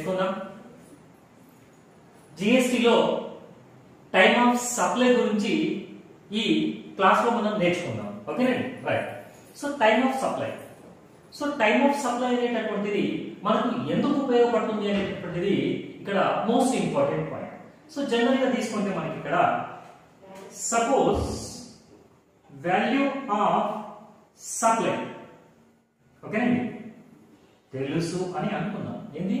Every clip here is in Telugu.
నేర్చుకుందాం జిఎస్టిలో టైమ్ ఆఫ్ సప్లై గురించి ఈ క్లాస్లో మనం నేర్చుకుందాం. ఓకేనండి right so time of supply so time of supply అనేటటువంటిది మనకు ఎందుకు ఉపయోగపడుతుంది అనేటటువంటిది ఇక్కడ మోస్ట్ ఇంపార్టెంట్ పాయింట్ సో జనరల్గా తీసుకుంటే మనకి ఇక్కడ సపోజ్ వాల్యూ ఆఫ్ సప్లై ఓకేనండి తెలుసు అని అనుకుందాం. ఏంది?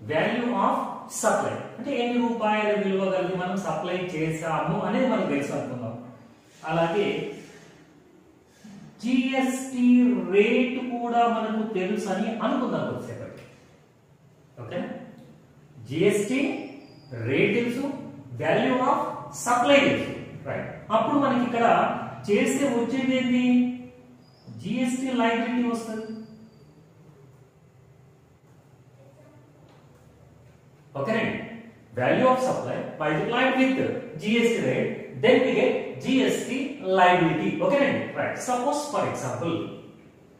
వాల్యూ ఆఫ్ సప్లై అంటే ఎన్ని రూపాయల విలువ కలిగి మనం సప్లై చేశాము అనేది మనకు తెలుసు అనుకుందాం. అలాగే జిఎస్టి రేట్ కూడా మనకు తెలుసు అని అనుకుందాం కొద్దిసేపటి ఓకే జిఎస్టి రేట్ తెలుసు వాల్యూ ఆఫ్ సప్లై తెలుసు. రైట్ అప్పుడు మనకి ఇక్కడ చేస్తే వచ్చేది ఏంటి జిఎస్టి లైబిలిటీ వస్తుంది. value of supply multiplied with GST rate, then we get GST liability. Okay, right? Suppose for example,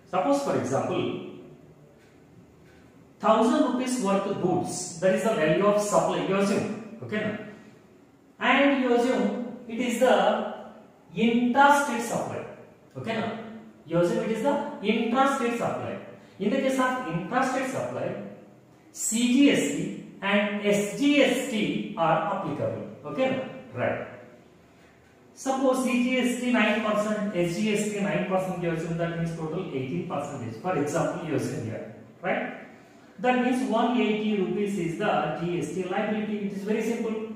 suppose for example, thousand rupees worth of goods, that is the value of supply. You assume, okay, and you assume it is the interstate supply. Okay, now. you assume it is the intrastate supply. In the case of intrastate supply, CGST and SGST are applicable. Okay, right. Suppose CGST 9%, SGST 9% you assume that means total 18 percentage. For example, you assume here, right? That means 180 rupees is the GST liability. It is very simple.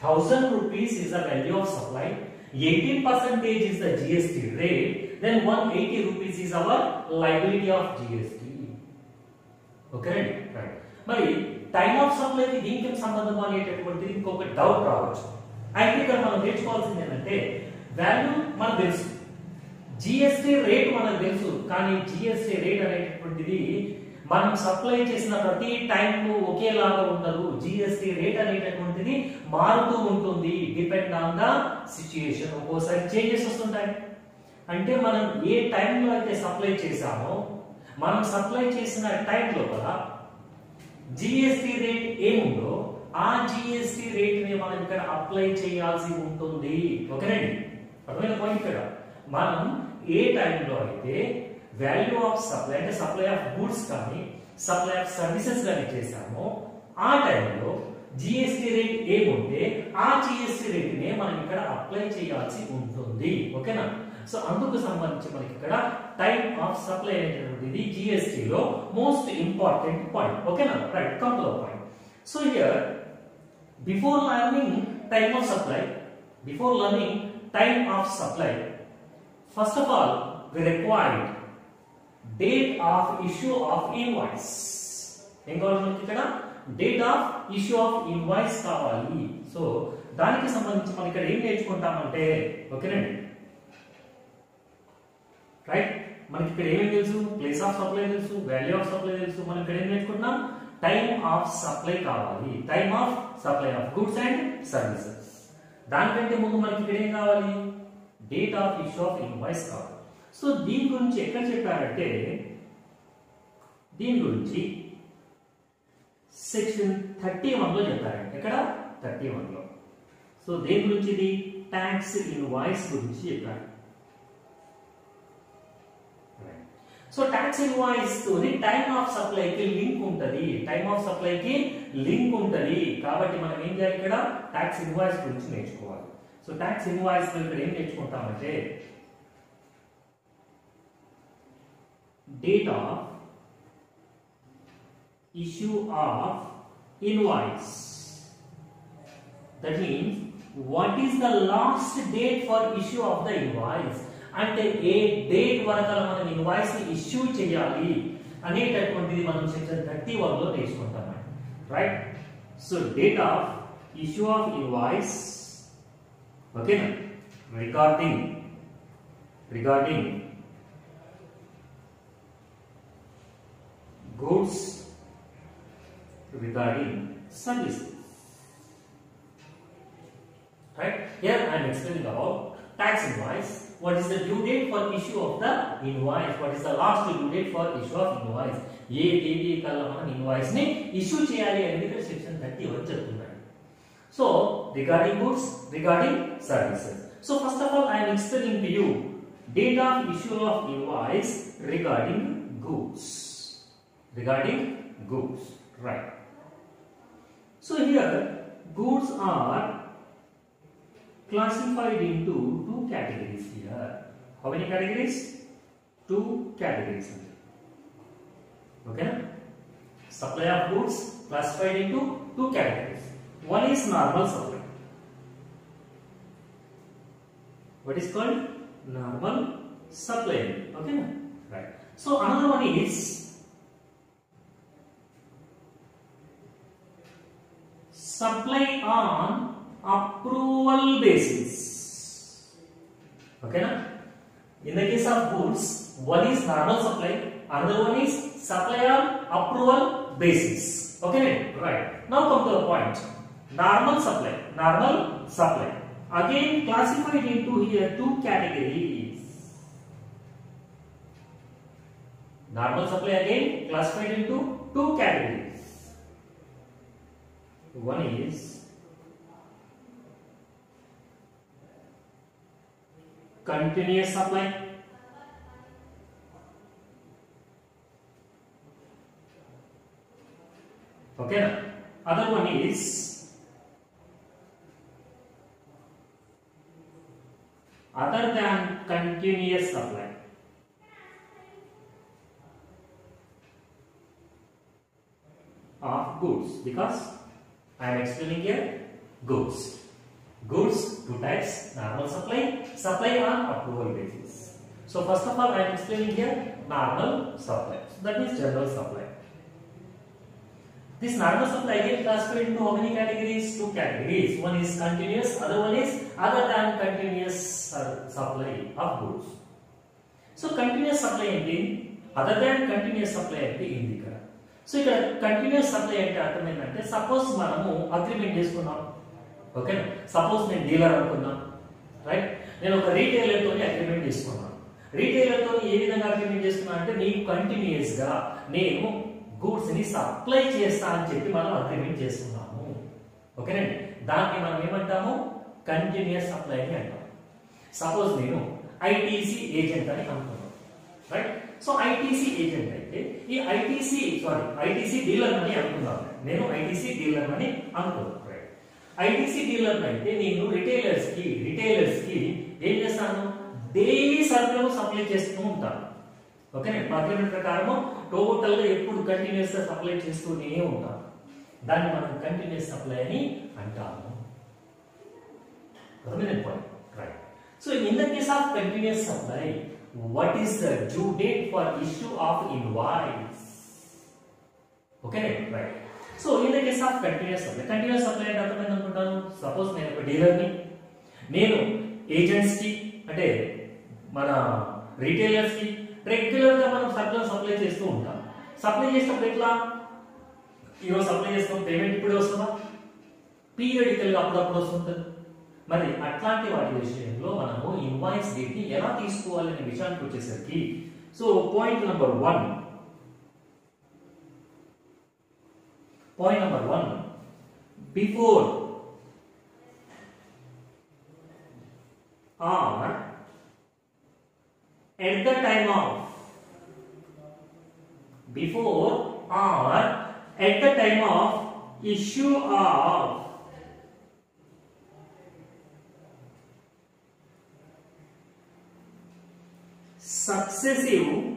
1000 rupees is the value of supply, 18 percentage is the GST rate, then 180 rupees is our liability of GST. Okay, right? But time of సప్లైకి దీనికి సంబంధం అనేటటువంటిది ఇంకొక డౌట్ రావచ్చు. అయితే ఇక్కడ మనం నేర్చుకోవాల్సింది ఏంటంటే వాల్యూ మనకు తెలుసు. జిఎస్టి రేట్ మనకు తెలుసు. కానీ జిఎస్టి రేట్ అనేటటువంటిది మనం సప్లై చేసిన ప్రతి టైం ఒకేలాగా ఉండదు. జిఎస్టి రేట్ అనేటటువంటిది మారుతూ ఉంటుంది. డిపెండ్ ఆన్ ద సిచ్యుయేషన్ ఒక్కోసారి చేంజెస్ వస్తుంటాయి. అంటే మనం ఏ టైంలో అయితే సప్లై చేశామో మనం సప్లై చేసిన టైం లోపల జిఎస్టి రేట్ ఏముందో ఆ జిఎస్టి రేట్ని మనం ఇక్కడ అప్లై చేయాల్సి ఉంటుంది. ఓకేనండి అర్థమైన పాయింట్ ఇక్కడ? మనం ఏ టైంలో అయితే వాల్యూ ఆఫ్ సప్లై అంటే సప్లై ఆఫ్ గూడ్స్ కానీ సప్లై ఆఫ్ సర్వీసెస్ కానీ చేశామో ఆ టైంలో జిఎస్టి రేట్ ఏముంటే ఆ జిఎస్టి రేట్ నే మనం ఇక్కడ అప్లై చేయాల్సి ఉంటుంది. ఓకేనా? సో అందుకు సంబంధించి మనకి ఇక్కడ టైం ఆఫ్ సప్లై అనేటువంటిది ఇది లో మోస్ట్ ఇంపార్టెంట్ పాయింట్ ఓకేనా right come point so here before learning time of supply before learning time of supply first of all we required date of issue of invoice ఏం కావాలి మనకి ఇక్కడ? Date of issue of invoice కావాలి. సో దానికి సంబంధించి మనం ఇక్కడ ఏం నేర్చుకుంటామంటే ఓకేనండి? రైట్ మనకి ఇక్కడ ఏమేమి తెలుసు? ప్లేస్ ఆఫ్ సప్లై తెలుసు వాల్యూ ఆఫ్ సప్లై తెలుసు. మనం ఇక్కడ ఏం నేర్చుకున్నాం టైమ్ ఆఫ్ సప్లై కావాలి. Time of supply of goods and services దానికంటే ముందు మనకి ఇక్కడ ఏం కావాలి? Date of issue of invoice కావాలి. సో దీని గురించి ఎక్కడ చెప్పారంటే దీని గురించి సెక్షన్ థర్టీ వన్లో చెప్పారు ఎక్కడ? థర్టీ వన్లో. సో దేని గురించి ఇది? ట్యాక్స్ ఇన్వాయిస్ గురించి చెప్పారు. సో ట్యాక్స్ ఇన్వాయిస్ తోని టైమ్ ఆఫ్ సప్లైకి లింక్ ఉంటది టైమ్ ఆఫ్ సప్లైకి లింక్ ఉంటది కాబట్టి మనం ఏం చేయాలి ఇక్కడ ట్యాక్స్ ఇన్వాయిస్ గురించి నేర్చుకోవాలి సో ట్యాక్స్ ఇన్వాయిస్ లో ఇక్కడ ఏం నేర్చుకుంటామంటే date of issue of invoice. That means what is the last date for issue of the invoice? అంటే ఏ డేట్ వరకు మనం ఇన్వాయిస్ ని ఇష్యూ చేయాలి అనేటటువంటిది మనం సెక్షన్ థర్టీ వన్ లో నేర్చుకుంటాం right so date of issue of invoice ఓకేనా recording regarding goods regarding services. Right? Here I am explaining about tax invoice what is the due date for issue of the invoice what is the last due date for issue of invoice ఏ తేదీ కల్లా మనం ఇన్వాయిస్ ని ఇష్యూ చేయాలి అనేది ఇక్కడ సెక్షన్ థర్టీ వన్ చెప్తున్నాడు so regarding goods regarding services so first of all I'm explaining to you date of issue of invoice regarding goods regarding goods right so here goods are classified into categories here. How many categories? Two categories okay? Supply of goods classified into two categories. One is normal supply. What is called? Normal supply. Okay? Right. So another one is supply on approval basis okay na? in the case of goods one is normal supply another one is supply on approval basis okay right now come to the point normal supply normal supply again classified into here two categories normal supply again classified into two categories one is continuous supply okay other one is other than continuous supply. of goods because I am explaining here goods. Goods, two types, normal supply, supply on approval basis. So first of all I am explaining here normal supply. So that means general supply. This normal supply again classified into how many categories? Two categories. One is continuous, other one is other than continuous uh, supply of goods. So continuous supply ఏంటి అదర్ దాన్ కంటిన్యూస్ సప్లై అంటే ఏంటి ఇక్కడ సో ఇక్కడ కంటిన్యూస్ సప్లై అంటే అర్థం ఏంటంటే సపోజ్ మనము అగ్రిమెంట్ చేసుకున్నాం okay suppose నేను డీలర్ అనుకున్నాం రైట్? నేను ఒక రీటైలర్తో అగ్రిమెంట్ చేసుకున్నాను రీటైలర్తో ఏ విధంగా అగ్రిమెంట్ చేసుకున్నా అంటే నీకు కంటిన్యూస్గా నేను గూడ్స్ని సప్లై చేస్తా అని చెప్పి మనం అగ్రిమెంట్ చేసుకున్నాము. ఓకేనండి దాన్ని మనం ఏమంటాము? కంటిన్యూస్ సప్లై అని అంటాం. సపోజ్ నేను ఐటీసీ ఏజెంట్ అని అనుకున్నాను. రైట్? సో ఐటీసీ ఏజెంట్ అయితే ఈ ఐటీసీ సారీ ఐటీసీ డీలర్ అని అనుకున్నాను నేను ఐటీసీ డీలర్ అని అనుకున్నాను. ఐటీసీ డీలర్ అయితే నేను రిటైలర్స్కి రిటైలర్స్కి ఏం చేస్తాను? డైలీ సరుకులు సప్లై చేస్తూ ఉంటాను. ఓకే అగ్రిమెంట్ ప్రకారము టోటల్గా ఎప్పుడు కంటిన్యూస్గా సప్లై చేస్తూనే ఉంటాం దాన్ని మనం కంటిన్యూస్ సప్లై అని అంటాము. Point right so in the case of continuous supply what is the due date for issue of invoice okay right so in the case of continuous supply continuous supply అంటే అర్థమైంది అనుకుంటాను సపోజ్ నేను ఒక డీలర్ని నేను ఏజెంట్స్కి అంటే మన రీటైలర్స్కి రెగ్యులర్గా మనం సప్లై సప్లై చేస్తూ ఉంటాం. సప్లై చేసినప్పుడు ఎట్లా? ఈరోజు సప్లై చేస్తాం పేమెంట్ ఇప్పుడే వస్తుందా? పీరియడికల్గా అప్పుడప్పుడు వస్తుంటుంది మరి అట్లాంటి వాటి విషయంలో మనము ఇన్వాయిస్ డేట్ని ఎలా తీసుకోవాలనే విషయానికి వచ్చేసరికి so point number one Point number one, before. Or at the time of. Before or at the time of issue of. Successive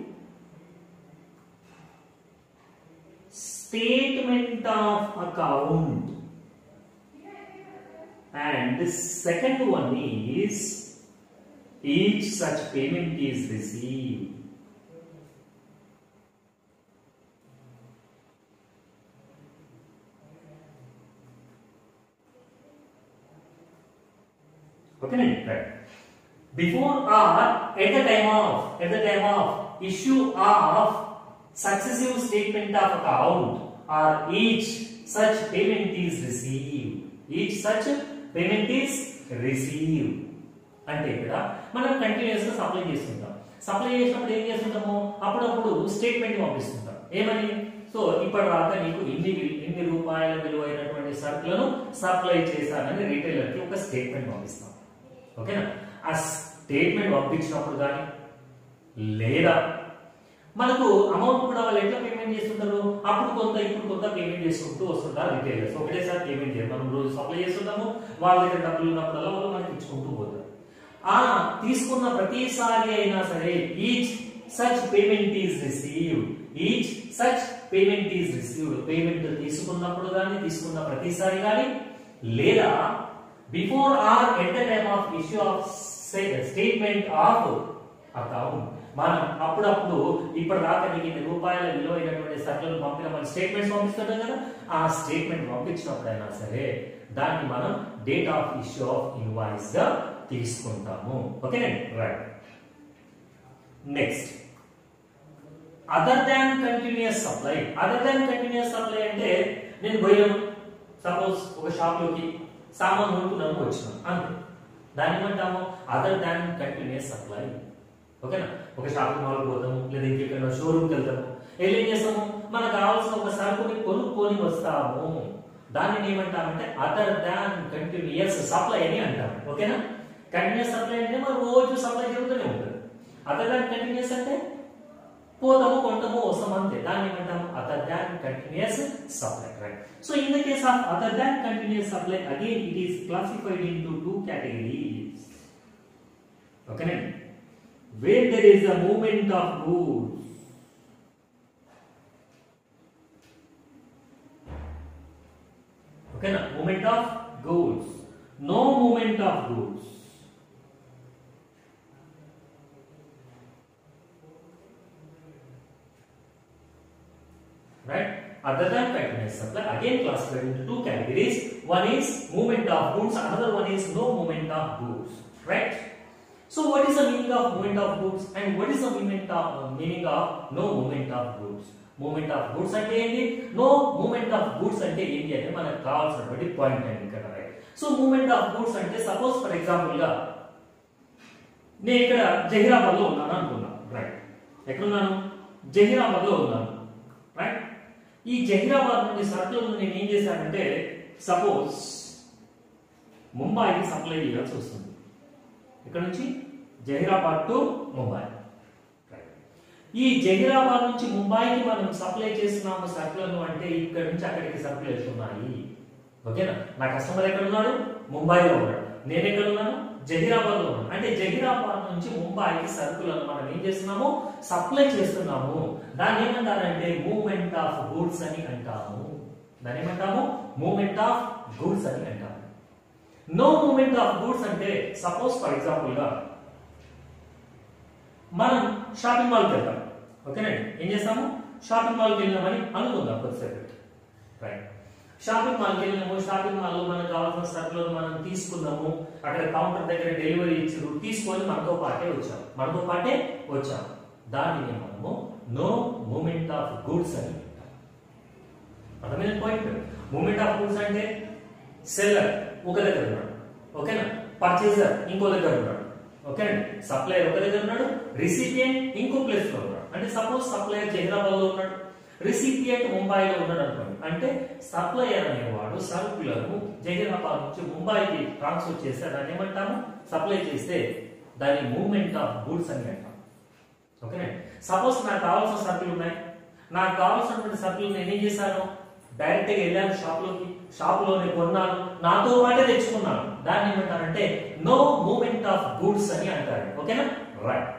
statement of account and the second one is each such payment is received. Okay, right. Before or at the time of at the time of issue of successive statement of account or each such payment is received. Each such payment is received. అంటే ఇక్కడ మనం కంటిన్యూస్గా సప్లై చేస్తుంటాం. సప్లై చేసినప్పుడు ఏం చేస్తుంటాము? అప్పుడప్పుడు స్టేట్మెంట్ పంపిస్తుంటాం. ఏమని? సో ఇప్పటిదాకా నీకు ఇన్ని ఇన్ని రూపాయల విలువైనటువంటి సరుకులను సప్లై చేశానని రీటైలర్కి ఒక స్టేట్మెంట్ పంపిస్తాం. ఓకేనా? ఆ స్టేట్మెంట్ పంపించినప్పుడు కానీ లేదా మనకు అమౌంట్ కూడా వాళ్ళు ఎట్లా పేమెంట్ చేస్తుంటారు? అప్పుడు కొంత ఇప్పుడు కొంత పేమెంట్ చేసుకుంటూ వస్తుంటారు రిటైలర్స్ ఒకటేసారి పేమెంట్ చేయరు మనం రోజు సప్లై చేస్తుంటాము వాళ్ళ దగ్గర డబ్బులు ఉన్నప్పుడల్లా వాళ్ళు మనకి ఇచ్చుకుంటూ పోతారు. ఆ తీసుకున్న ప్రతిసారి అయినా సరే each such payment is received each such payment is received payment తీసుకున్నప్పుడు కానీ తీసుకున్న ప్రతిసారి కానీ లేదా before or at the time of issue of statement of account మనం అప్పుడప్పుడు ఇప్పటిదాకా నీకు ఇన్ని రూపాయల విలువైనటువంటి సరుకులను పంపిన మన స్టేట్మెంట్స్ పంపిస్తుంటాం కదా ఆ స్టేట్మెంట్ పంపించినప్పుడైనా సరే దాన్ని మనం డేట్ ఆఫ్ ఇష్యూ ఆఫ్ ఇన్వాయిస్గా తీసుకుంటాము. ఓకేనండి? Right. Next. Other than continuous supply other than continuous supply అంటే నేను పోయాను. సపోజ్ ఒక షాప్లోకి సామాన్ కొనుక్కున్నాను వచ్చినాను అంతే. దాన్ని ఏమంటాము? అదర్ దాన్ కంటిన్యూస్ సప్లై ఓకేనా? ఒక షాపింగ్ మాల్ పోతాము లేదా ఇంకెక్కడ షోరూమ్కి వెళ్తాము వెళ్ళి ఏం చేస్తాము మనకు కావాల్సిన ఒక సరుకుని కొనుక్కొని వస్తాము దానిని ఏమంటామంటే అదర్ దాన్ కంటిన్యూస్ సప్లై అని అంటాము ఓకేనా కంటిన్యూస్ సప్లై అంటే మనం రోజు సప్లై జరుగుతూనే ఉంటుంది అదర్ దాన్ కంటిన్యూస్ అంటే పోతాము కొంటాము వస్తాము అంతే దాన్ని ఏమంటాము other than continuous supply right so in the case of other than continuous supply again it is classified into two categories ఓకేనండి where there is a movement of goods okay no, movement of goods no movement of goods right? Other than continuous supply. Again classified into two categories. One is movement of goods another one is no movement of goods right so what is the meaning of moment of goods and what is the meaning of uh, meaning of no moment of goods? Moment of goods అంటే ఏంటి? నో మూమెంట్ ఆఫ్ గూడ్స్ అంటే ఏంటి అంటే మనకు కావాల్సినటువంటి పాయింట్ అండి ఇక్కడ right so moment of goods అంటే సపోజ్ ఫర్ ఎగ్జాంపుల్గా నేను ఇక్కడ జహీరాబాద్లో ఉన్నాను అనుకున్నాను రైట్ ఎక్కడున్నాను? జహీరాబాద్లో ఉన్నాను రైట్ ఈ జహీరాబాద్ నుండి సరుకులను నేను ఏం చేశానంటే సపోజ్ ముంబైకి సప్లై చేయాల్సి వస్తుంది. ఇక్కడ నుంచి? జహీరాబాద్ టు ముంబై. ఈ జహీరాబాద్ నుంచి ముంబైకి మనం సప్లై చేస్తున్నాము సరుకులను అంటే ఇక్కడ నుంచి అక్కడికి సరుకులు వెళ్తున్నాయి ఓకేనా? నా కస్టమర్ ఎక్కడ ఉన్నాడు ముంబైలో ఉన్నాడు. నేను ఎక్కడ ఉన్నాను జహీరాబాద్లో ఉన్నాను. అంటే జహీరాబాద్ నుంచి ముంబైకి సరుకులను మనం ఏం చేస్తున్నాము? సప్లై చేస్తున్నాము. దాన్ని ఏమంటారంటే మూవ్మెంట్ ఆఫ్ గూడ్స్ అని అంటాము. దాన్ని ఏమంటాము? మూవ్మెంట్ ఆఫ్ గూడ్స్ అని అంటాము. నో మూమెంట్ ఆఫ్ గూడ్స్ అంటే సపోజ్ ఫర్ ఎగ్జాంపుల్గా మనం షాపింగ్ మాల్కి వెళ్తాం. ఓకేనండి ఏం చేస్తాము? షాపింగ్ మాల్కి వెళ్ళినామని అనుకుందాం కొద్దిసేపు. రైట్ షాపింగ్ మాల్కి వెళ్ళినాము షాపింగ్ మాల్లో మనకు కావాల్సిన సరుకులను మనం తీసుకున్నాము అక్కడ కౌంటర్ దగ్గర డెలివరీ ఇచ్చారు. తీసుకొని మనతో పాటే వచ్చాము మనతో పాటే వచ్చాము దానిని మనము నో మూమెంట్ ఆఫ్ గూడ్స్ అని అర్థమైన పాయింట్ మూమెంట్ ఆఫ్ గూడ్స్ అంటే సెల్లర్ ఒక దగ్గర ఉన్నాడు. ఓకేనా? పర్చేజర్ ఇంకో దగ్గర ఉన్నాడు. ఓకే అండి సప్లయర్ ఒక దగ్గర ఉన్నాడు. రిసిపియంట్ ఇంకో ప్లేస్లో ఉన్నాడు. అంటే సపోజ్ సప్లయర్ హైదరాబాద్లో ఉన్నాడు. రిసిపియంట్ ముంబైలో ఉన్నాడు అనుకోండి. అంటే సప్లయర్ అనేవాడు సరుకులను జైదరాబాద్ నుంచి ముంబైకి ట్రాన్స్ఫర్ చేస్తే దాన్ని ఏమంటాము? సప్లై చేస్తే దాని మూవ్మెంట్ ఆఫ్ గూడ్స్ అని అంటాం. ఓకేనా? సపోజ్ నాకు కావాల్సిన సరుకులు ఉన్నాయి. నాకు కావాల్సినటువంటి సరుకులు నేను ఏం చేశాను? డైరెక్ట్గా వెళ్ళాను షాప్ లోకి షాప్ లోనే కొన్నాను నాతో పాటే తెచ్చుకున్నాను దాన్ని ఏమంటారంటే నో మూమెంట్ ఆఫ్ గూడ్స్ అని అంటారు ఓకేనా right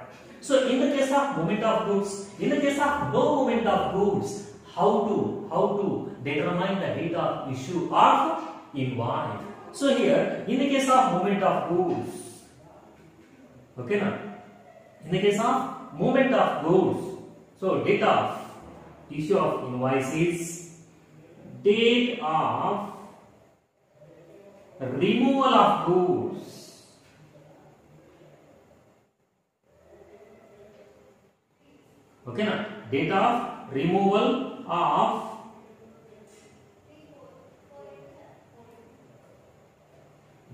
so in the case of movement of goods in the case of no movement of goods how to how to determine the date of issue of invoice so here in the case of movement of goods ఓకేనా in the case of movement of goods so date of issue of invoice is date of removal of goods okay na date of removal of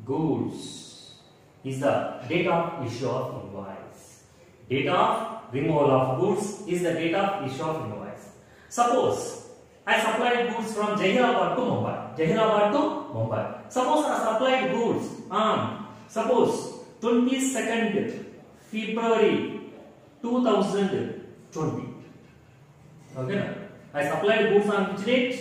goods is the date of issue of invoice. Date of removal of goods is the date of issue of invoice. Suppose I supplied goods from Jahirabad to Mumbai. Jahirabad to Mumbai. Suppose I supplied goods on suppose 22nd February 2020. Okay, na? I supplied goods on which date?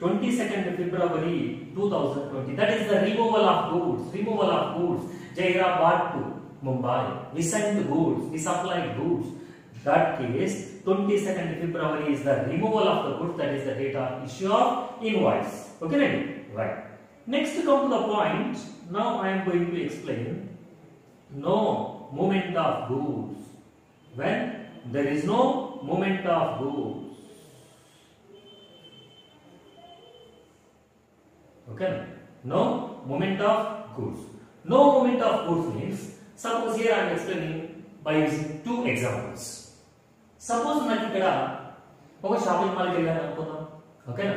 22nd February 2020. That is the removal of goods. Removal of goods. Jahirabad to Mumbai. We sent goods. We supplied goods. That case, 22nd February is the removal of the goods. That is the date of issue of invoice. Okay, ready? Right. Next, to come to the point. Now I am going to explain. No movement of goods. When there is no movement of goods. Okay? No movement of goods. No movement of goods means suppose here I am explaining by using two examples. Suppose నాకు ఇక్కడ ఒక షాపింగ్ మాల్కి వెళ్ళాను అనుకుందాం. ఓకేనా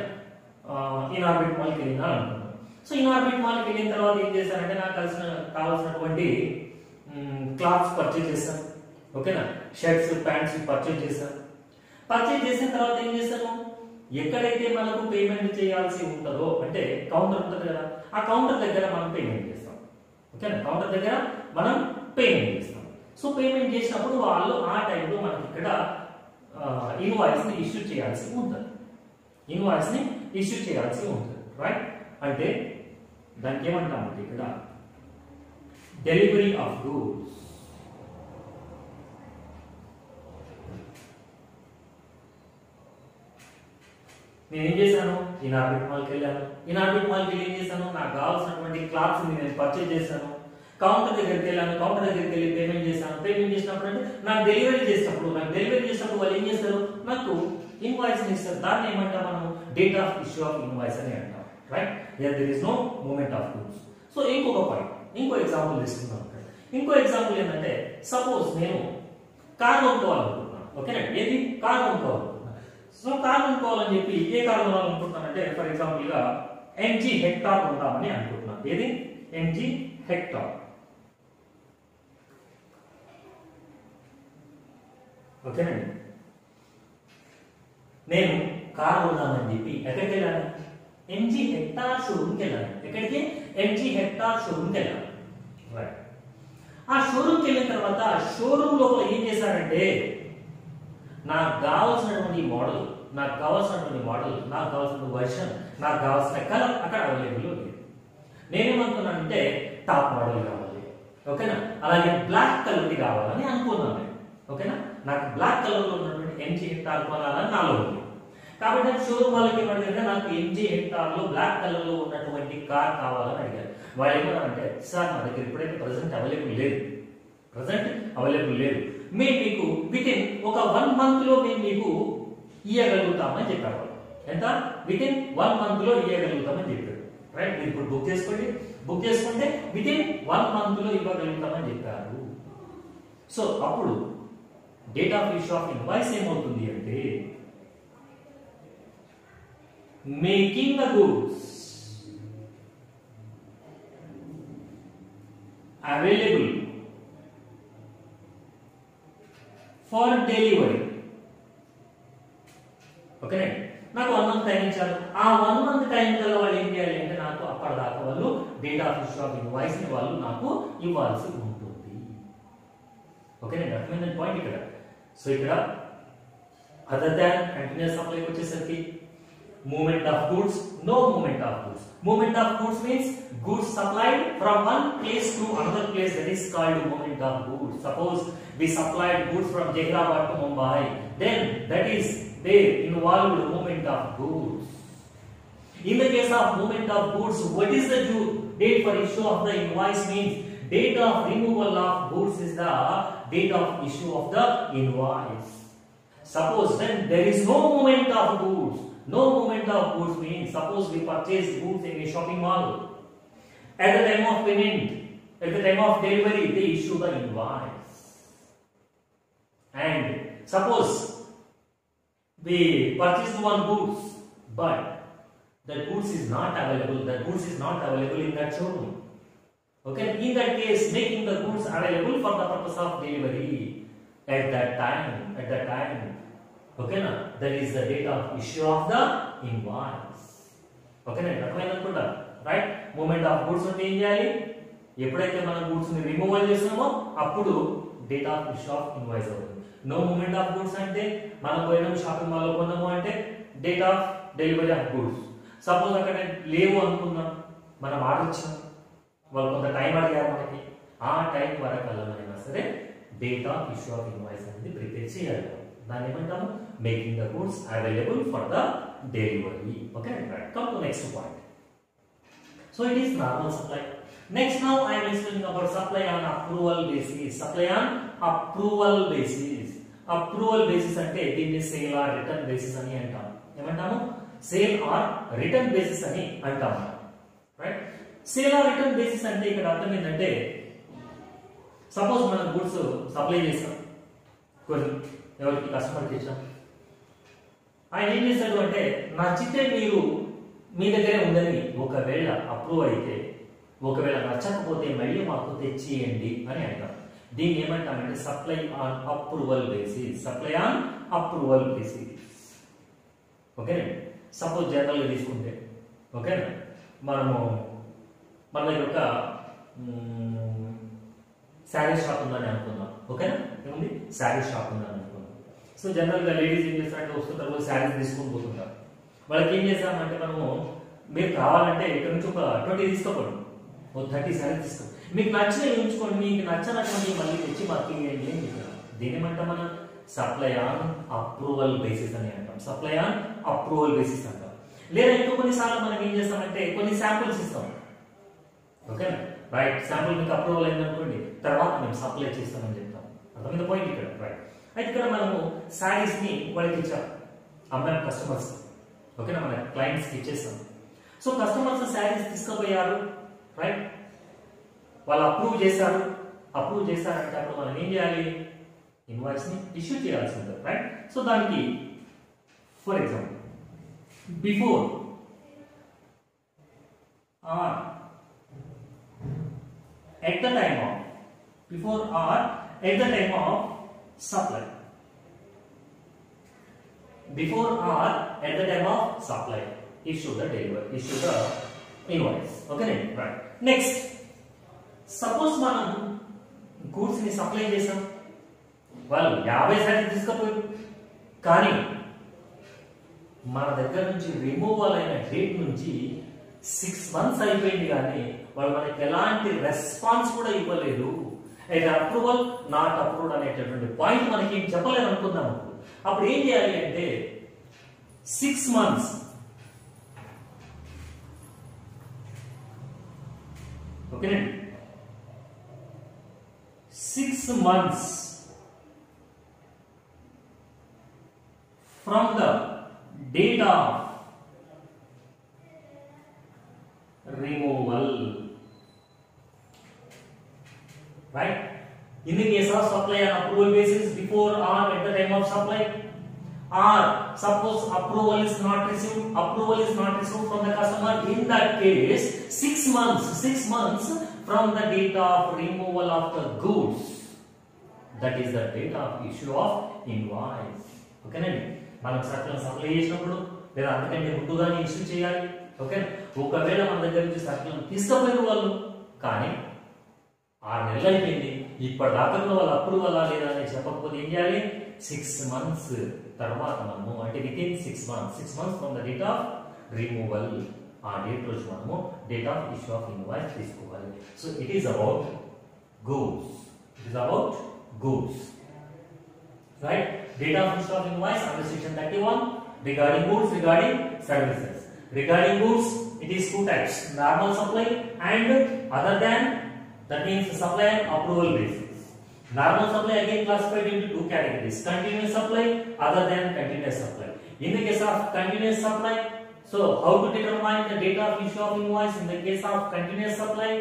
ఇన్ఆర్బిట్ మాల్కి వెళ్ళినా అనుకుందాం. సో ఇన్ఆర్బిట్ మాల్కి వెళ్ళిన తర్వాత ఏం చేశానంటే నాకు కలిసిన కావాల్సినటువంటి క్లాత్స్ పర్చేజ్ చేశాను. ఓకేనా షర్ట్స్ ప్యాంట్స్ పర్చేజ్ చేశాను. పర్చేజ్ చేసిన తర్వాత ఏం చేశాను? ఎక్కడైతే మనకు పేమెంట్ చేయాల్సి ఉంటుందో అంటే కౌంటర్ ఉంటుంది కదా ఆ కౌంటర్ దగ్గర మనం పేమెంట్ చేస్తాం. ఓకేనా కౌంటర్ దగ్గర మనం పేమెంట్ చేస్తాం. సో పేమెంట్ చేసినప్పుడు వాళ్ళు ఆ టైంలో మనకి ఇక్కడ ఇన్వాయిస్ని ఇష్యూ చేయాల్సి ఉంటుంది. ఇన్వాయిస్ని ఇష్యూ చేయాల్సి ఉంటుంది రైట్ అంటే దానికి ఏమంటామంటే ఇక్కడ డెలివరీ ఆఫ్ గూడ్స్ నేను ఏం చేశాను? ఇనార్బిట్ మాల్కి వెళ్ళాను. ఇనార్బిట్ మాల్కి వెళ్ళి ఏం చేశాను? నాకు కావాల్సినటువంటి క్లాత్స్ నేను పర్చేజ్ చేశాను. కౌంటర్ దగ్గరికి వెళ్ళాను కౌంటర్ దగ్గరికి వెళ్ళి పేమెంట్ చేశాను. పేమెంట్ చేసినప్పుడు అంటే నాకు డెలివరీ చేసినప్పుడు నాకు డెలివరీ చేసినప్పుడు వాళ్ళు ఏం చేస్తారు? నాకు ఇన్వాయిస్ ఇస్తారు. దాన్ని ఏమంటాం మనం? Date of issue of invoice అని అంటాం. Right where there is no moment of goods so ఇంకొక పాయింట్ ఇంకో ఎగ్జాంపుల్ తీసుకుందాం ఇంకో ఎగ్జాంపుల్ ఏంటంటే సపోజ్ నేను కార్ కొనుక్కోవాలనుకుంటున్నాను. ఓకేనా ఏది? కార్ కొనుక్కోవాలనుకుంటున్నాను. సో కార్ కొనుక్కోవాలని చెప్పి ఏ కార్ కొనాలనుకుంటున్నానంటే ఫర్ ఎగ్జాంపుల్గా ఎంజీ హెక్టార్ కొంటామని అనుకుంటున్నాను. ఏది? ఎంజీ హెక్టార్ ఓకేనండి? నేను కార్ కొందామని చెప్పి ఎక్కడికి వెళ్ళాను ఎంజీ హెక్టార్ షోరూమ్కి వెళ్ళాను ఎక్కడికి? ఎంజీ హెక్టార్ షోరూమ్కి వెళ్ళాను రైట్ ఆ షోరూమ్కి వెళ్ళిన తర్వాత షోరూమ్ లోపల ఏం చేశారంటే నాకు కావాల్సినటువంటి మోడల్ నాకు కావాల్సినటువంటి మోడల్ నాకు కావాల్సిన వర్షన్ నాకు కావాల్సిన కలర్ అక్కడ అవైలబుల్ ఉంది. నేనేమనుకున్నానంటే టాప్ మోడల్ కావాలి. ఓకేనా? అలాగే బ్లాక్ కలర్ది కావాలని అనుకున్నాను ఓకేనా? నాకు బ్లాక్ కలర్లో ఉన్నటువంటి ఎంజీ హెక్టార్ కొనాలని నాలో ఉంది. కాబట్టి నేను షోరూమ్ వాళ్ళకి ఏమడిగారంటే నాకు ఎంజీ హెక్టార్లో బ్లాక్ కలర్లో ఉన్నటువంటి కార్ కావాలని అడిగారు. వాళ్ళు ఏమన్నారంటే సార్ మా దగ్గర ఇప్పుడైతే ప్రజెంట్ అవైలబుల్ లేదు ప్రజెంట్ అవైలబుల్ లేదు మేము మీకు విత్ ఇన్ ఒక వన్ మంత్లో మేము మీకు ఇవ్వగలుగుతామని చెప్పారు ఎంత? విత్ ఇన్ వన్ మంత్లో ఇవ్వగలుగుతామని చెప్పారు. రైట్ మీరు ఇప్పుడు బుక్ చేసుకోండి. బుక్ చేసుకుంటే విత్ ఇన్ వన్ మంత్లో ఇవ్వగలుగుతామని చెప్పారు. సో అప్పుడు date of issue of invoice ఏమవుతుంది అంటే making the goods available for delivery ఓకేనే నాకు వన్ మంత్ టైం ఇచ్చారు. ఆ వన్ మంత్ టైం కల్లా వాళ్ళు ఏం చేయాలి అంటే నాకు అప్పటిదాకా వాళ్ళు డేట్ ఆఫ్ ఇష్యూ ఆఫ్ ఇన్వాయిస్ని వాళ్ళు నాకు ఇవ్వాల్సి ఉంటుంది. ఓకేనండి అర్థమైంది పాయింట్ ఇక్కడ. సో ఇక్కడ అదర్ దాన్ కంటిన్యూస్ సప్లైకి వచ్చేసరికి movement of goods no movement of goods movement of goods means goods supplied from one place to another place that is called movement of goods suppose we supplied goods from Jehirabad to Mumbai then that is there involved movement of goods in the case of movement of goods what is the due date for issue of the invoice means date of removal of goods is the date of issue of the invoice suppose when there is no movement of goods no movement of goods means suppose we purchase goods in a shopping mall. At the time of payment, at the time of delivery, they issue the invoice. And suppose we purchase one goods, but that goods is not available. That goods is not available in that showroom. Okay, in that case, making the goods available for the purpose of delivery at that time, at that time. Okay, na? That is the date of issue of the invoice. Okay, నా అర్థమైంది అనుకుంటా రైట్ మూమెంట్ ఆఫ్ గూడ్స్ అంటే ఏం చేయాలి? ఎప్పుడైతే మనం గూడ్స్ని రిమూవల్ చేస్తున్నామో అప్పుడు date of issue of invoice అవుతుంది. నో మూమెంట్ ఆఫ్ గూడ్స్ అంటే మనం పోయినాము షాపింగ్ మాల్లో కొన్నాము అంటే date of delivery of goods suppose అక్కడ లేవు అనుకుందాం. మనం ఆర్డర్ ఇచ్చాం. వాళ్ళు కొంత టైం అడిగారు మనకి ఆ టైం వరకు వెళ్ళమైనా సరే date of issue of invoice అనేది ప్రిపేర్ చేయాలి దాన్ని ఏమంటాము making the goods available for the delivery okay right come to next point so it is normal supply next now I am explaining about supply on approval basis supply on approval basis approval basis అంటే దీన్ని సేల్ ఆర్ రిటర్న్ బేసిస్ అని అంటాం ఏమంటాము సేల్ ఆర్ రిటర్న్ బేసిస్ అని అంటాం రైట్ సేవా రిటర్న్ బేసిస్ అంటే ఇక్కడ అర్థం ఏంటంటే సపోజ్ మనం గుడ్స్ సప్లై చేస్తాం కొన్ని ఎవరికి కస్టమర్ చేసాం ఆయన ఏం చేశాడు అంటే నచ్చితే మీరు మీ దగ్గరే ఉందని ఒకవేళ అప్రూవ్ అయితే ఒకవేళ నచ్చకపోతే మళ్ళీ మాకు తెచ్చియండి అని అంటాం. దీన్ని ఏమంటామంటే supply on approval basis supply on approval basis okay suppose జనరల్గా తీసుకుంటే ఓకేనా? మనము మన దగ్గర ఒక శారీ షాప్ ఉందని అనుకుందాం. ఓకేనా? ఏముంది? శారీ షాప్ ఉందని అనుకుందాం. సో జనరల్గా లేడీస్ ఏం చేస్తారంటే వస్తుంటారు శారీస్ తీసుకొని పోతుంటారు. వాళ్ళకి ఏం చేస్తామంటే మనము మీరు కావాలంటే ఇక్కడ నుంచి ఒక ట్వంటీ తీసుకోకూడదు ఓ థర్టీ శారీస్ తీసుకో మీకు నచ్చినవి ఉంచుకోండి మీకు నచ్చనటువంటి మళ్ళీ తెచ్చి మాకు ఇవ్వండి అని చెప్పారు. దీని ఏమంటాం మనం? సప్లై ఆన్ అప్రూవల్ బేసిస్ అని అంటాం. సప్లై ఆన్ అప్రూవల్ బేసిస్ అంటాం. లేదా ఇంకో కొన్నిసార్లు మనం ఏం చేస్తామంటే కొన్ని శాంపుల్స్ ఇస్తాం. ఓకేనా? రైట్ శాంపుల్ మీకు అప్రూవల్ అయిందనుకోండి తర్వాత మేము సప్లై చేస్తామని చెప్తాం. అర్థమైంది పాయింట్ ఇక్కడ? రైట్ అయితే ఇక్కడ మనము శారీస్ని వాళ్ళకి ఇచ్చాం. అమ్మాయి కస్టమర్స్ ఓకేనా? మన క్లయింట్స్కి ఇచ్చేస్తాం సో కస్టమర్స్ శారీస్ తీసుకుపోయారు. రైట్ వాళ్ళు అప్రూవ్ చేశారు. అప్రూవ్ చేశారంటే అప్పుడు మనం ఏం చేయాలి? ఇన్వాయిస్ని ఇష్యూ చేయాల్సి ఉంటుంది. రైట్ సో దానికి for example before or at the time of before or at the time of supply before or at the time of supply issue the delivery issue the invoice okay right next suppose మనం గూడ్స్ ని సప్లై చేసాం వాళ్ళు యాభై శాతం తీసుకుపోయారు కానీ మన దగ్గర నుంచి రిమూవల్ అయిన డేట్ నుంచి సిక్స్ మంత్స్ అయిపోయింది కానీ వాళ్ళు మనకి ఎలాంటి రెస్పాన్స్ కూడా ఇవ్వలేదు. అయితే అప్రూవల్ నాట్ అప్రూవ్డ్ అనేటటువంటి పాయింట్ మనకి ఏం చెప్పలేదు అనుకుందాం. అప్పుడు ఏం చేయాలి అంటే సిక్స్ మంత్స్ ఓకేనండి six months from the date of removal. Right in the case of supply on approval basis before or at the time of supply or suppose approval is not received approval is not received from the customer in that case 6 months 6 months from the date of removal of the goods that is the date of issue of invoice ఓకేనండి మనం సరుకులను సప్లై చేసినప్పుడు లేదా అంతకంటే ముందుగానే ఇష్యూ చేయాలి ఓకే ఒకవేళ మన దగ్గర నుంచి సరుకులను తీసుకుపోయిన వాళ్ళు కానీ ఆరు నెలలు అయిపోయింది ఇప్పటిదాకా కూడా వాళ్ళు అప్రూవల్ లేదా అని చెప్పకపోతే ఏం చేయాలి సిక్స్ మంత్స్ తర్వాత మనము అంటే within six months six months from the date of removal ఆ డేట్ రోజు మనము date of issue of invoice తీసుకోవాలి so it is about goods it is about goods right date of issue of invoice under section 31 regarding goods regarding services regarding goods it is two types normal supply and other than that means supply and approval basis normal supply again classified into two categories continuous supply other than continuous supply in the case of continuous supply so how to determine the date of issue of invoice in the case of continuous supply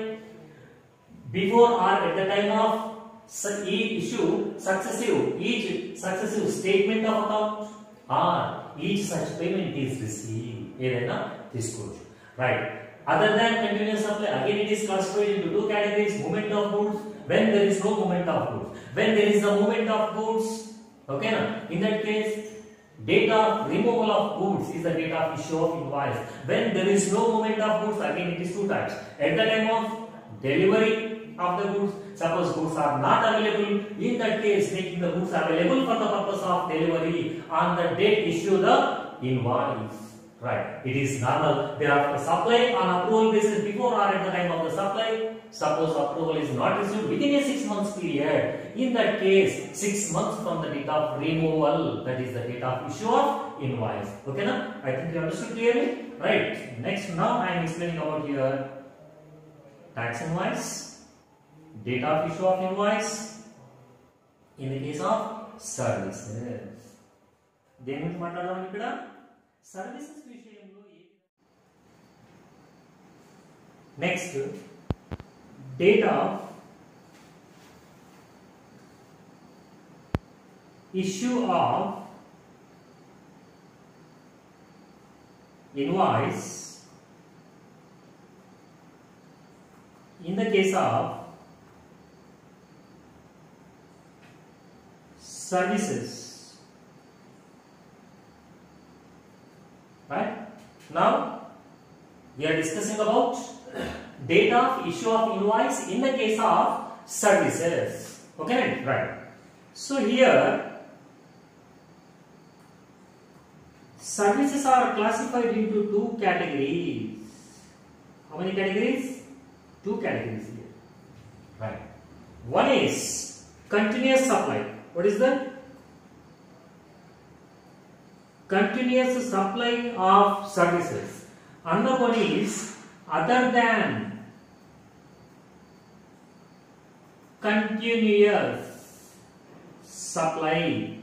before or at the time of su- each issue successive each successive statement of account or each such payment is received ఏదైనా తీసుకోవచ్చు right Other than continuous supply, again it is classified into two categories: movement of goods when there is no movement of goods. When there is a movement of goods, okay, na? in that case, date of removal of goods is the date of issue of invoice. When there is no movement of goods, again it is two types. At the time of delivery of the goods, suppose goods are not available, in that case, making the goods available for the purpose of delivery on the date issue the invoice. Right. It is normal. Thereafter, supply on approval basis before or at the time of the supply. Suppose approval is not received within a six months period. In that case, six months from the date of removal, that is the date of issue of invoice. Okay, now I think you understood clearly. Right. Next, now I am explaining about here tax invoice, date of issue of invoice. In the case of services. దేని గురించి మాట్లాడదాం ఇక్కడ సర్వీసెస్ విషయంలో next date of issue of invoice in the case of services Right? Now we are discussing about date of issue of invoice in the case of services. Okay? Right. So here services are classified into two categories. How many categories? Two categories here. Right. One is continuous supply. What is that continuous supply of services. Another one is other than continuous supply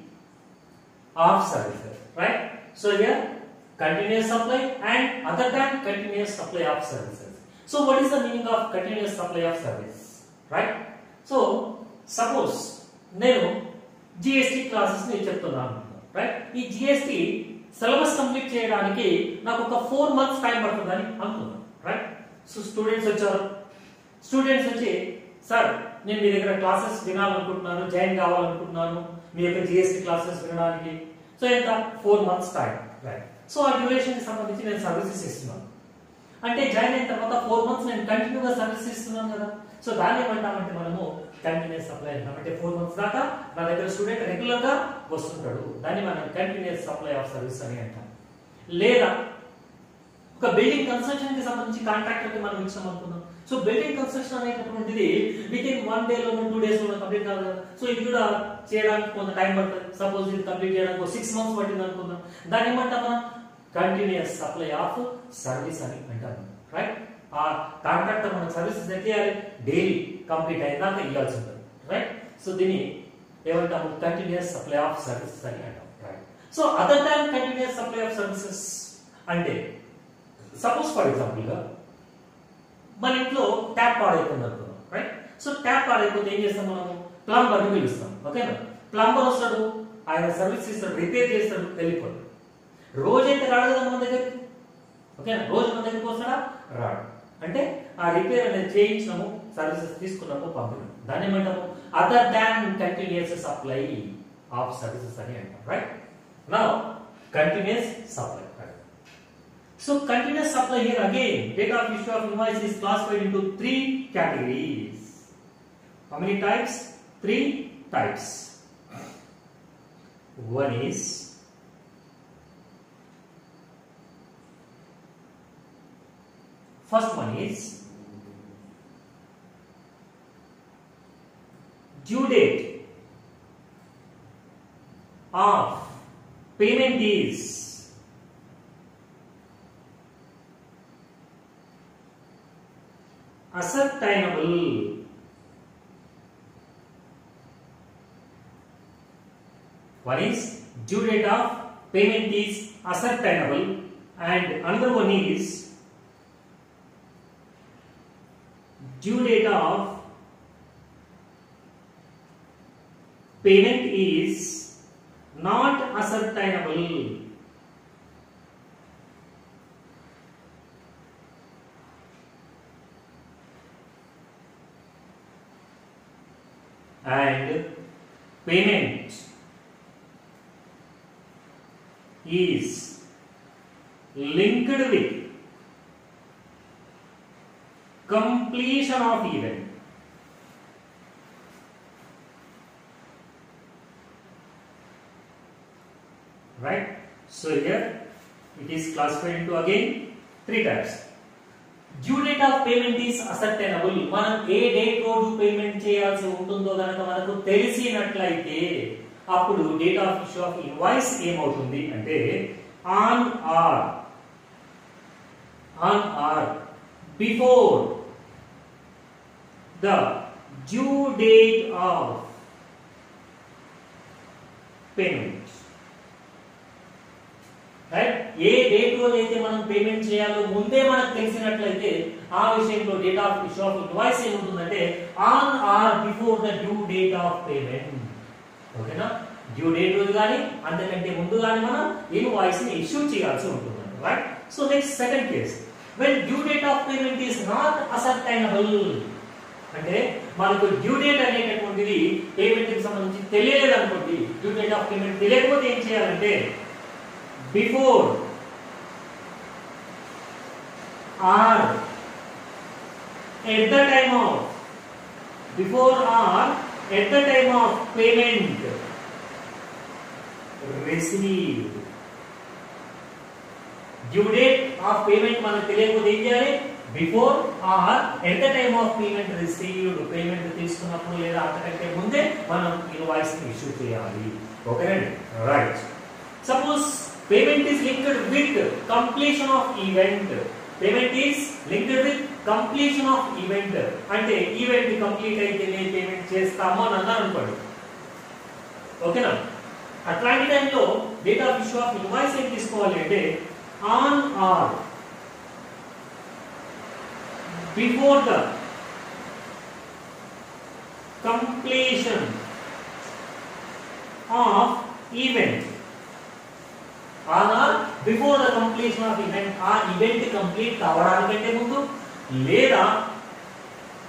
of services. Right? So here continuous supply and other than continuous supply of services. So what is the meaning of continuous supply of service? Right? So suppose నేను జిఎస్టి క్లాసెస్ నేను చెప్తున్నాను రైట్ ఈ జిఎస్టి సిలబస్ కంప్లీట్ చేయడానికి నాకు ఒక ఫోర్ మంత్స్ టైం పడుతుందని అనుకున్నాను రైట్ సో స్టూడెంట్స్ వచ్చారు. స్టూడెంట్స్ వచ్చి సార్ నేను మీ దగ్గర క్లాసెస్ వినాలనుకుంటున్నాను జాయిన్ కావాలనుకుంటున్నాను మీ యొక్క జిఎస్టి క్లాసెస్ వినడానికి. సో ఎంత? Four months time right so ఆ డ్యూరేషన్కి సంబంధించి నేను సర్వీసెస్ ఇస్తున్నాను. అంటే జాయిన్ అయిన తర్వాత ఫోర్ మంత్స్ నేను కంటిన్యూగా సర్వీస్ ఇస్తున్నాను కదా. సో దాన్ని ఏమంటామంటే మనము కంటిన్యూస్ సప్లై అంటాం అంటే ఫోర్ మంత్స్ దాకా నా దగ్గర స్టూడెంట్ రెగ్యులర్గా వస్తుంటాడు. దాన్ని మనం కంటిన్యూస్ సప్లై ఆఫ్ సర్వీస్ అని అంటాం. లేదా ఒక బిల్డింగ్ కన్స్ట్రక్షన్కి సంబంధించి కాంట్రాక్టర్కి మనం ఇచ్చాం అనుకుందాం. సో బిల్డింగ్ కన్స్ట్రక్షన్ అనేటటువంటిది విత్ ఇన్ వన్ డే లోను టూ డేస్ లోను కంప్లీట్ కాదు సో ఇది కూడా చేయడానికి కొంత టైం పడుతుంది. సపోజ్ ఇది కంప్లీట్ చేయడానికి సిక్స్ మంత్స్ పట్టింది అనుకుందాం. దాన్ని ఏమంటాం మనం కంటిన్యూస్ సప్లై ఆఫ్ సర్వీస్ అని అంటాం. రైట్ ఆ కాంట్రాక్టర్ మనం సర్వీసెస్ ఎంత చేయాలి? డైలీ కంప్లీట్ అయినాక ఇవ్వాల్సి ఉంటుంది రైట్ సో దీన్ని ఏమంటాము? కంటిన్యూస్ సప్లై ఆఫ్ సర్వీసెస్ అని అంటాం right so other than continuous supply of services అంటే సపోజ్ ఫర్ ఎగ్జాంపుల్గా మన ఇంట్లో ట్యాప్ పాడైపోయింది అనుకున్నాం రైట్ సో ట్యాప్ పాడైపోతే ఏం చేస్తాం మనము? ప్లంబర్ని పిలుస్తాం ఓకేనా ప్లంబర్ వస్తాడు ఆయన సర్వీస్ ఇస్తాడు రిపేర్ చేస్తాడు వెళ్ళిపోతాడు. రోజైతే రాడు కదా మన దగ్గరికి ఓకేనా రోజు మన దగ్గరికి వస్తాడా? రాడు. అంటే ఆ రిపేర్ అనేది చేయించినము సర్వీసెస్ తీసుకున్నాము పంపిణం దాన్ని ఏమంటాము? Other than continuous supply of services అని అంటాం రైట్ నా continuous supply so continuous supply here again date of issue of invoice is classified into three categories how many types three types one is first one is due date of payment is ascertainable one is due date of payment is ascertainable and another one is due date of payment is not ascertainable. And payment is linked with completion of event. Right? So here it is classified into again three types. Due date of payment is ascertainable మనం ఏ డేట్ రోజు పేమెంట్ చేయాల్సి ఉంటుందో గనక మనకు తెలిసినట్లయితే అప్పుడు date of issue of invoice ఏమవుతుంది అంటే on or on or before the due date of payment right? A date రోజు అయితే మనం పేమెంట్ చేయాలో ముందే మనకు తెలిసినట్లయితే ఆ విషయంలో date of issue of invoice ఏముంటుందంటే on or before the due date of payment. ఓకేనా? డ్యూ డేట్ రోజు కానీ అంతకంటే ముందు కానీ మనం ఇన్వాయిస్ని ఇష్యూ చేయాల్సి ఉంటుంది right? So next second case. When due date of payment is not ascertainable అంటే మనకు డ్యూ డేట్ అనేటటువంటిది పేమెంట్కి సంబంధించి తెలియలేదు అనుకోండి డ్యూ డేట్ ఆఫ్ పేమెంట్ తెలియకపోతే ఏం చేయాలంటే before or at the time of before or at the time of payment receive due date of payment మనకు తెలియకపోతే ఏం చేయాలి? Before or at the time of payment received payment తీసుకున్నప్పుడు లేదా అంతకంటే ముందే మనం ఇన్వాయిస్ని ఇష్యూ చేయాలి. ఓకేనండి right suppose payment is linked with completion of event payment is linked with completion of event అంటే ఈవెంట్ కంప్లీట్ అయితేనే పేమెంట్ చేస్తాము అని అన్నారు అనుకోండి. ఓకేనా అట్లాంటి టైంలో date of issue of invoice ఏం తీసుకోవాలి అంటే on or before the completion of event. On or before the completion of event ఆ ఈవెంట్ కంప్లీట్ కావడానికంటే ముందు లేదా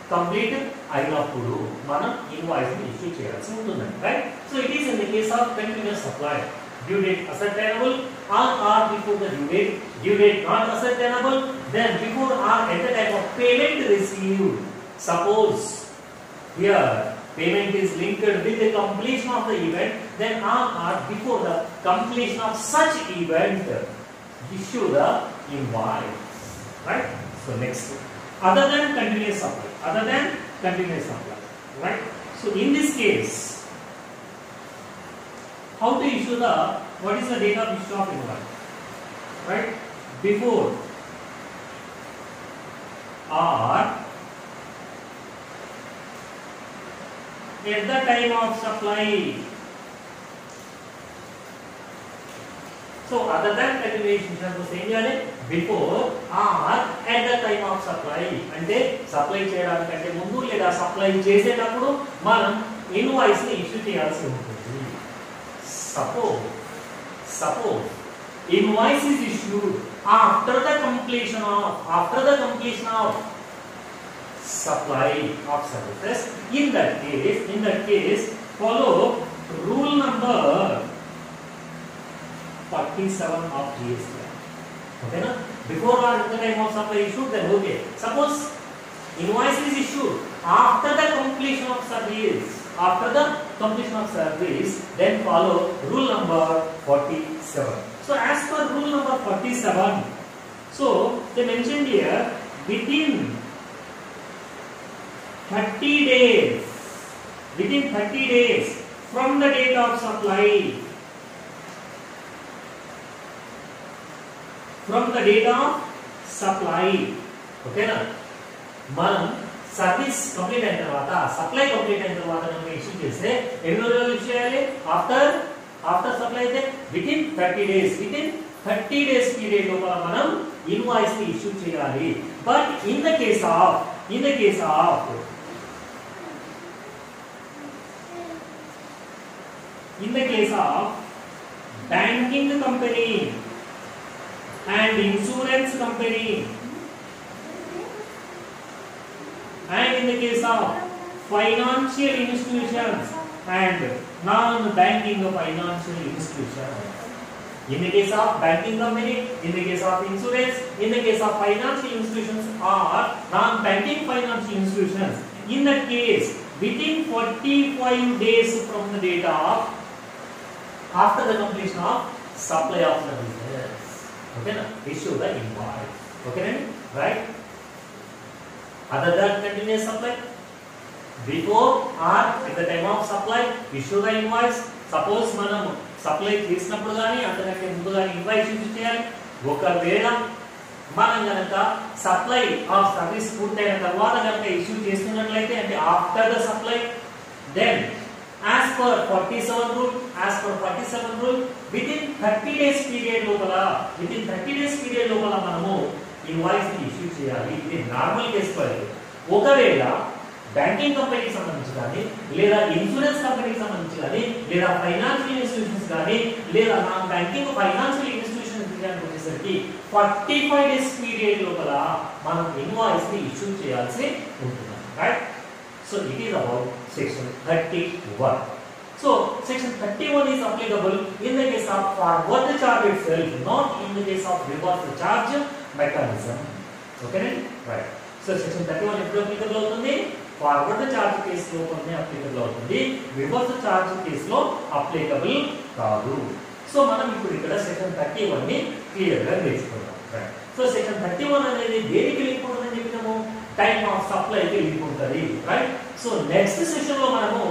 కంప్లీట్ అయినప్పుడు మనం ఇన్వాయిస్ని ఇష్యూ చేయాల్సి ఉంటుందండి right so it is in the case of continuous supply due date ascertainable on or before the due date due date not ascertainable then before or at the time of payment received, suppose here payment is linked with the completion of the event, then R or before the completion of such event, issue the invoice. Right? So next. Other than continuous supply. Other than continuous supply. Right? So in this case, how to issue the, what is the date of issue of invoice? Right? Before or at the time of supply. So other than continuation terms ఏం చేయాలి before or at the time of supply అంటే సప్లై చేయడానికంటే ముందు లేదా సప్లై చేసేటప్పుడు మనం ఇన్వాయిస్ని ఇష్యూ చేయాల్సి ఉంటుంది. Suppose suppose invoice is after the completion of after the completion of supply of services. In that case in that case follow rule number 47 of GST okay na? Before or at the time of supply issued then okay. Suppose invoice is issued after the completion of service after the completion of service then follow rule number 47 So as per rule number 47, so they mentioned here within 30 days within 30 days from the date of supply from the date of supply ఓకేనా మనం సర్వీస్ కంప్లీట్ అయిన తర్వాత సప్లై కంప్లీట్ అయిన తర్వాత మనం ఇష్యూ చేస్తే ఎన్ని రోజులు ఇష్యూ చేయాలి ఆఫ్టర్ ఆఫ్టర్ సప్లై అయితే within thirty days within thirty days period లోపల మనం ఇన్వాయిస్ ని ఇష్యూ చేయాలి but in the case of in the case of in the case of banking company and insurance company and in the case of financial institutions and non-banking financial institutions. In the case of banking company, in the case of insurance, in the case of financial institutions or non-banking financial institutions, in that case, within 45 days from the date of after the completion of supply of the business. Okay, na? issue the invoice. Okay, right? Other than continuous supply, before or at the time of supply issue the invoice suppose మనం సప్లై చేసినప్పుడు కానీ అంతకంటే ముందు కానీ ఇన్వాయిస్ ఇష్యూ చేయాలి. ఒకవేళ మనం కనుక సప్లై ఆఫ్ సర్వీస్ పూర్తయిన తర్వాత కనుక ఇష్యూ చేస్తున్నట్లయితే అంటే after the supply then as per forty seven rule as per forty seven rule within thirty days period లోపల within thirty days period లోపల మనము ఇన్వాయిస్ని ఇష్యూ చేయాలి. ఇది నార్మల్ కేసు పరిధి ఒకవేళ బ్యాంకింగ్ కంపెనీకి సంబంధించి కానీ లేదా ఇన్సూరెన్స్ కంపెనీకి సంబంధించి కానీ లేదా ఫైనాన్షియల్ ఇన్స్టిట్యూషన్స్ కానీ లేదా నాన్ బ్యాంకింగ్ ఫైనాన్షియల్ ఇన్స్టిట్యూషన్ విషయానికి వచ్చేసరికి ఫార్టీ ఫైవ్ డేస్ పీరియడ్ లోపల మనం ఇన్వాయిస్ని ఇష్యూ చేయాల్సి ఉంటుంది. Right so it is about section thirty one so section thirty one is applicable in the case of forward charge itself not in the case of reverse charge mechanism ఓకేనండి right so section thirty one ఎప్పుడు అప్లికబుల్ అవుతుంది? ఫార్వర్డ్ చార్జ్ కేసులో కొన్ని అప్లికబుల్ అవుతుంది. రివర్స్ చార్జ్ కేసులో అప్లికబుల్ కాదు. సో మనం ఇప్పుడు ఇక్కడ సెక్షన్ థర్టీ వన్ని క్లియర్గా నేర్చుకున్నాం సో సెక్షన్ థర్టీ వన్ అనేది దేనికి లింక్ ఉంటుందని చెప్పినాము? టైమ్ ఆఫ్ సప్లైకి లింక్ ఉంటుంది. రైట్ సో నెక్స్ట్ సెషన్లో మనము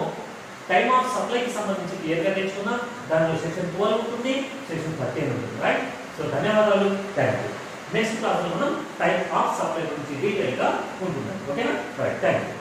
టైమ్ ఆఫ్ సప్లైకి సంబంధించి క్లియర్గా నేర్చుకున్నాం దానిలో సెక్షన్ ట్వెల్వ్ ఉంటుంది సెక్షన్ థర్టీన్ ఉంటుంది. రైట్ సో ధన్యవాదాలు. థ్యాంక్ యూ నెక్స్ట్ క్లాస్లో మనం టైప్ ఆఫ్ సప్లై గురించి డీటెయిల్గా ఉంటుందండి. ఓకేనా రైట్ థ్యాంక్ యూ